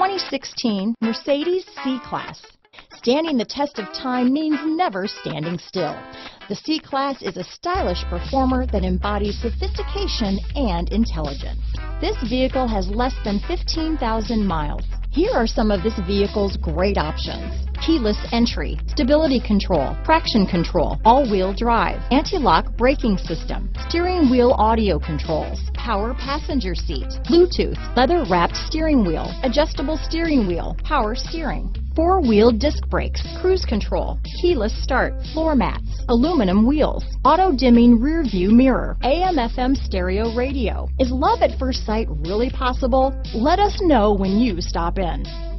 2016 Mercedes C-Class. Standing the test of time means never standing still. The C-Class is a stylish performer that embodies sophistication and intelligence. This vehicle has less than 15,000 miles. Here are some of this vehicle's great options. Keyless entry, stability control, traction control, all-wheel drive, anti-lock braking system, steering wheel audio controls, power passenger seat, Bluetooth, leather wrapped steering wheel, adjustable steering wheel, power steering, four-wheel disc brakes, cruise control, keyless start, floor mats, aluminum wheels, auto-dimming rear view mirror, AM FM stereo radio. Is love at first sight really possible? Let us know when you stop in.